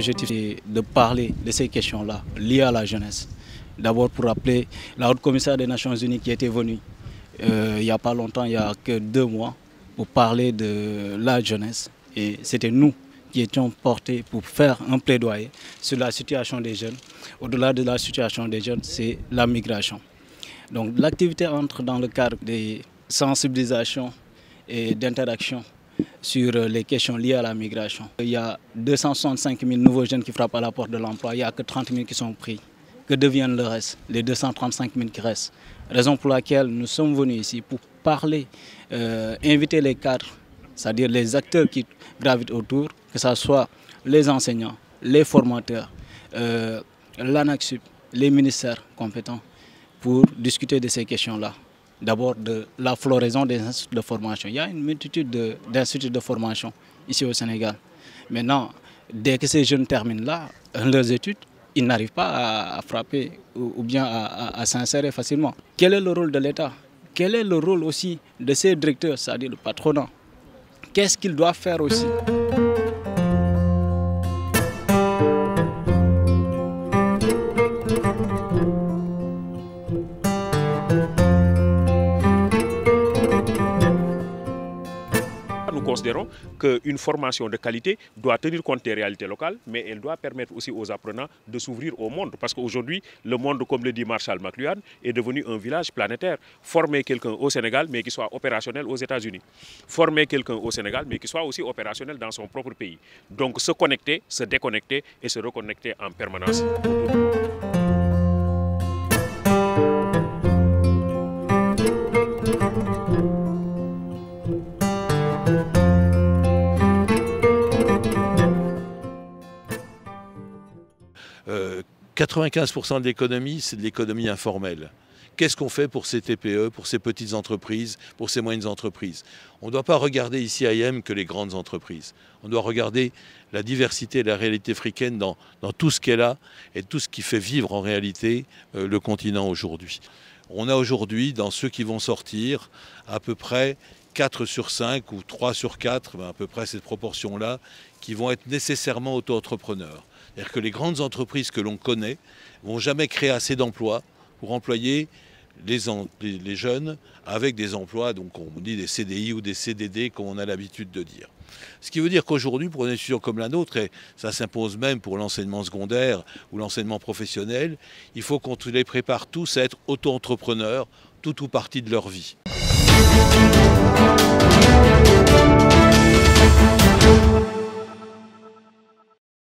L'objectif est de parler de ces questions-là liées à la jeunesse. D'abord pour rappeler la haute commissaire des Nations Unies qui était venue euh, il n'y a pas longtemps, il n'y a que deux mois, pour parler de la jeunesse. Et c'était nous qui étions portés pour faire un plaidoyer sur la situation des jeunes. Au-delà de la situation des jeunes, c'est la migration. Donc l'activité entre dans le cadre des sensibilisations et d'interactions sur les questions liées à la migration. Il y a 265 000 nouveaux jeunes qui frappent à la porte de l'emploi, il n'y a que 30 000 qui sont pris. Que deviennent le reste, les 235 000 qui restent Raison pour laquelle nous sommes venus ici pour parler, euh, inviter les cadres, c'est-à-dire les acteurs qui gravitent autour, que ce soit les enseignants, les formateurs, euh, l'ANACSUP, les ministères compétents, pour discuter de ces questions-là. D'abord de la floraison des instituts de formation. Il y a une multitude d'instituts de, formation ici au Sénégal. Maintenant, dès que ces jeunes terminent là, leurs études, ils n'arrivent pas à, frapper ou, bien à, s'insérer facilement. Quel est le rôle de l'État? Quel est le rôle aussi de ces directeurs, c'est-à-dire le patronat? Qu'est-ce qu'ils doivent faire aussi? Considérons qu'une formation de qualité doit tenir compte des réalités locales, mais elle doit permettre aussi aux apprenants de s'ouvrir au monde. Parce qu'aujourd'hui, le monde, comme le dit Marshall McLuhan, est devenu un village planétaire. Former quelqu'un au Sénégal, mais qui soit opérationnel aux États-Unis. Former quelqu'un au Sénégal, mais qui soit aussi opérationnel dans son propre pays. Donc se connecter, se déconnecter et se reconnecter en permanence. 95% de l'économie, c'est de l'économie informelle. Qu'est-ce qu'on fait pour ces TPE, pour ces petites entreprises, pour ces moyennes entreprises? On ne doit pas regarder ici à IM que les grandes entreprises. On doit regarder la diversité et la réalité africaine dans, tout ce qu'elle a et tout ce qui fait vivre en réalité euh, le continent aujourd'hui. On a aujourd'hui, dans ceux qui vont sortir, à peu près 4 sur 5 ou 3 sur 4, ben, à peu près cette proportion-là, qui vont être nécessairement auto-entrepreneurs. C'est-à-dire que les grandes entreprises que l'on connaît vont jamais créer assez d'emplois pour employer les, jeunes avec des emplois, donc on dit des CDI ou des CDD comme on a l'habitude de dire. Ce qui veut dire qu'aujourd'hui, pour une institution comme la nôtre, et ça s'impose même pour l'enseignement secondaire ou l'enseignement professionnel, il faut qu'on les prépare tous à être auto-entrepreneurs tout ou partie de leur vie.